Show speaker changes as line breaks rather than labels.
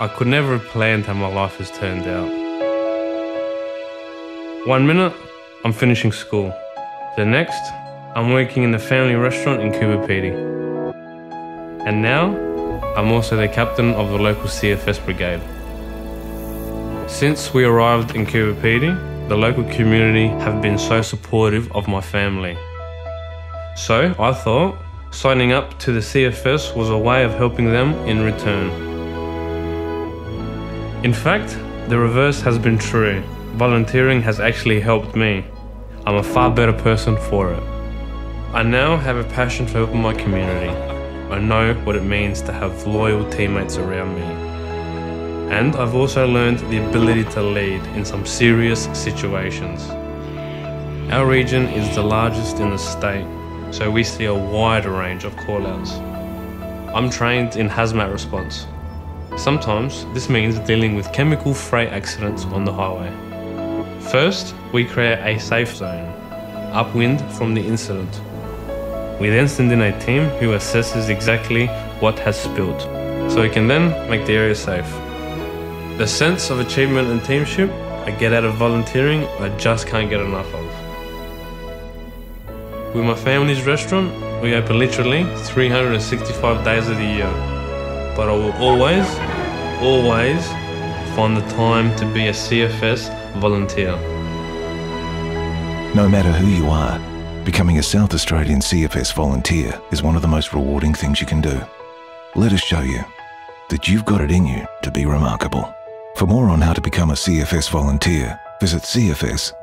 I could never have planned how my life has turned out. One minute, I'm finishing school. The next, I'm working in the family restaurant in Coober Pedy. And now, I'm also the captain of the local CFS brigade. Since we arrived in Coober Pedy, the local community have been so supportive of my family. So I thought signing up to the CFS was a way of helping them in return. In fact, the reverse has been true. Volunteering has actually helped me. I'm a far better person for it. I now have a passion for helping my community. I know what it means to have loyal teammates around me. And I've also learned the ability to lead in some serious situations. Our region is the largest in the state, so we see a wide range of callouts. I'm trained in hazmat response, Sometimes this means dealing with chemical freight accidents on the highway. First, we create a safe zone, upwind from the incident. We then send in a team who assesses exactly what has spilled, so we can then make the area safe. The sense of achievement and teamship I get out of volunteering, I just can't get enough of. With my family's restaurant, we open literally 365 days of the year but I will always, always find the time to be a CFS volunteer.
No matter who you are, becoming a South Australian CFS volunteer is one of the most rewarding things you can do. Let us show you that you've got it in you to be remarkable. For more on how to become a CFS volunteer, visit cfs.sa.gov.au.